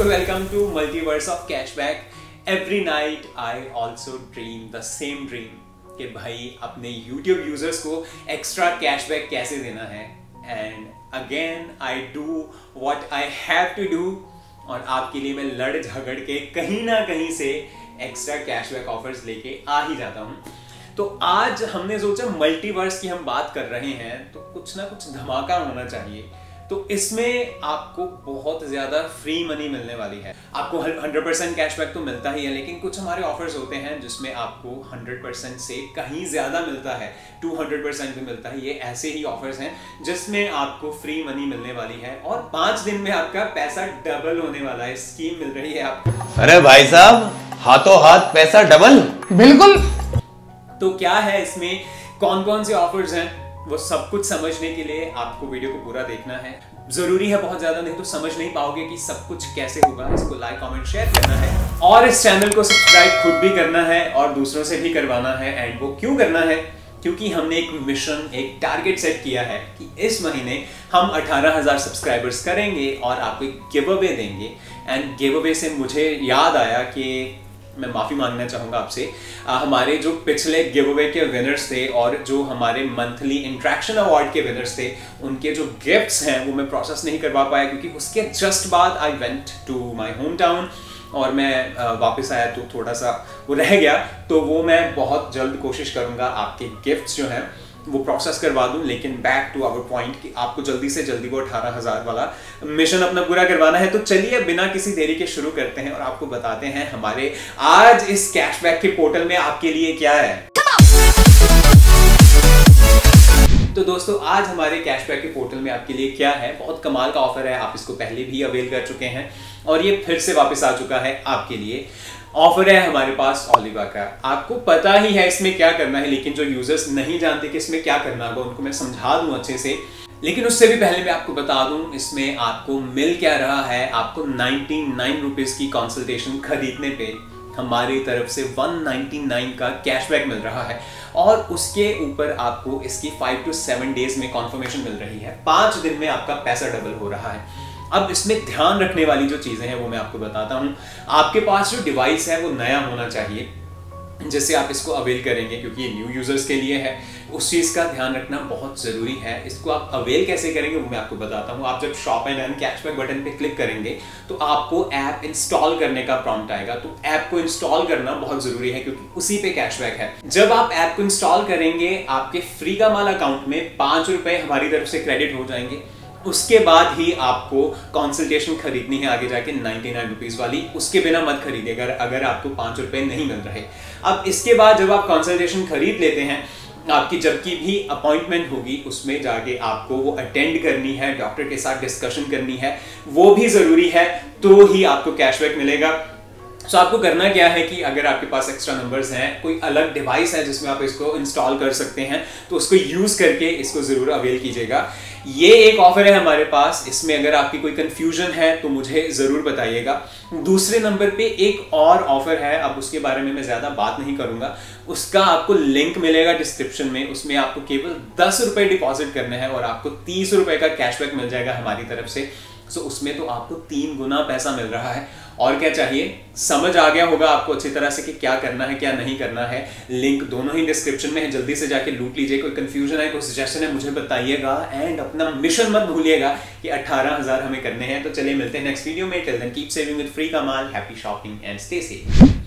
दोस्तों welcome to multiverse of cashback every night I also dream the same dream कि भाई अपने YouTube users को एक्स्ट्रा कैशबैक कैसे देना है? And again I do what I have to do और आपके लिए मैं लड़ झगड़ के कहीं ना कहीं से एक्स्ट्रा कैशबैक ऑफर्स लेके आ ही जाता हूँ। तो आज हमने सोचा मल्टीवर्स की हम बात कर रहे हैं तो कुछ ना कुछ धमाका होना चाहिए। तो इसमें आपको बहुत ज़्यादा फ्री मनी मिलने वाली है। आपको 100 परसेंट कैशबैक तो मिलता ही है लेकिन कुछ हमारे ऑफर्स होते हैं जिसमें आपको 100 परसेंट से कहीं ज़्यादा मिलता है। 200 परसेंट भी मिलता है ये ऐसे ही ऑफर्स हैं जिसमें आपको फ्री मनी मिलने वाली है और पाँच दिन में आपका पैसा डबल होने वाला है। स्कीम मिल रही है आपको। अरे भाई साहब हाथों हाथ पैसा डबल बिल्कुल। तो क्या है इसमें? कौन कौन से ऑफर्स हैं? वो सब कुछ समझने के लिए आपको वीडियो को पूरा देखना है। ज़रूरी है बहुत ज़्यादा नहीं तो समझ नहीं पाओगे कि सब कुछ कैसे होगा। इसको लाइक कमेंट शेयर करना है। और इस चैनल को सब्सक्राइब खुद भी करना है और दूसरों से भी करवाना है एंड वो क्यों करना है? क्योंकि हमने एक मिशन एक टारगेट सेट किया है कि इस महीने हम 18,000 सब्सक्राइबर्स करेंगे और आपको एक गिव अवे देंगे। एंड गिव अवे से मुझे याद आया कि मैं माफ़ी मांगना चाहूँगा आपसे। हमारे जो पिछले गिव अवे के विनर्स थे और जो हमारे मंथली इंट्रैक्शन अवार्ड के विनर्स थे, उनके जो गिफ्ट्स हैं, वो मैं प्रोसेस नहीं करवा पाया क्योंकि उसके जस्ट बाद I went to my home town और मैं वापस आया तो थोड़ा सा वो रह गया। तो वो मैं बहुत जल्द कोशिश करूँगा आपके गिफ्ट्स जो हैं वो प्रोसेस करवा दूँ, लेकिन बैक टू आवर पॉइंट कि आपको जल्दी से जल्दी वो अठारह हज़ार वाला मिशन अपना पूरा करवाना है तो चलिए बिना किसी देरी के शुरू करते हैं और आपको बताते हैं हमारे आज इस कैशबैक के पोर्टल में आपके लिए क्या है। तो दोस्तों, आज हमारे कैशबैक के पोर्टल में आपके लिए क्या है? बहुत कमाल का ऑफ़र है। आप इसको पहले भी अवेल कर चुके हैं और ये फिर से वापस आ चुका है आपके लिए। ऑफ़र है हमारे पास ओलिवा का। आपको पता ही है इसमें क्या करना है, लेकिन जो यूज़र्स नहीं जानते कि इसमें क्या करना होगा, उनको मैं समझा दूँ अच्छे से। लेकिन उससे भी पहले मैं आपको बता दूँ, इसमें आपको मिल क्या रहा है? आपको नाइनटी नाइन की कंसल्टेशन खरीदने पे। हमारी तरफ़ से 199 का कैशबैक मिल रहा है। और उसके ऊपर आपको इसकी फाइव टू सेवन डेज़ में कॉन्फर्मेशन मिल रही है। पाँच दिन में आपका पैसा डबल हो रहा है। अब इसमें ध्यान रखने वाली जो चीज़ें हैं, वो मैं आपको बताता हूँ। आपके पास जो डिवाइस है, वो नया होना चाहिए। जिससे आप इसको अवेल करेंगे, क्योंकि ये न्यू यूज़र्स के लिए है, उस चीज़ का ध्यान रखना बहुत ज़रूरी है। इसको आप अवेल कैसे करेंगे, वो मैं आपको बताता हूँ। आप जब shop and earn cashback button पे क्लिक करेंगे तो आपको ऐप इंस्टॉल करने का प्रॉम्प्ट आएगा। तो ऐप को इंस्टॉल करना बहुत ज़रूरी है, क्योंकि उसी पे कैशबैक है। जब आप ऐप को इंस्टॉल करेंगे, आपके फ्री का माल अकाउंट में पाँच हमारी तरफ़ से क्रेडिट हो जाएँगे। उसके बाद ही आपको कंसल्टेशन खरीदनी है आगे जाके नाइनटी नाइन रुपीज़ वाली। उसके बिना मत खरीदिए, अगर अगर आपको पाँच रुपए नहीं मिल रहे। अब इसके बाद जब आप कंसल्टेशन खरीद लेते हैं, आपकी जबकि भी अपॉइंटमेंट होगी, उसमें जाके आपको वो अटेंड करनी है डॉक्टर के साथ डिस्कशन करनी है, वो भी ज़रूरी है तो ही आपको कैशबैक मिलेगा। सो आपको करना क्या है कि अगर आपके पास एक्स्ट्रा नंबर्स हैं, कोई अलग डिवाइस है जिसमें आप इसको इंस्टॉल कर सकते हैं तो उसको यूज़ करके इसको ज़रूर अवेल कीजिएगा। ये एक ऑफ़र है हमारे पास। इसमें अगर आपकी कोई कंफ्यूजन है तो मुझे ज़रूर बताइएगा। दूसरे नंबर पे एक और ऑफ़र है। अब उसके बारे में मैं ज़्यादा बात नहीं करूँगा। उसका आपको लिंक मिलेगा डिस्क्रिप्शन में। उसमें आपको केवल दस रुपए डिपॉजिट करने हैं और आपको तीस रुपए का कैशबैक मिल जाएगा हमारी तरफ़ से। सो उसमें तो आपको तीन गुना पैसा मिल रहा है। और क्या चाहिए? समझ आ गया होगा आपको अच्छी तरह से कि क्या करना है, क्या नहीं करना है। लिंक दोनों ही डिस्क्रिप्शन में है। जल्दी से जाके लूट लीजिए। कोई कंफ्यूजन है, कोई सजेशन है, मुझे बताइएगा। एंड अपना मिशन मत भूलिएगा कि अठारह हज़ार हमें करने हैं। तो चलिए मिलते हैं नेक्स्ट वीडियो में। Till then keep saving with free का माल happy shopping and stay safe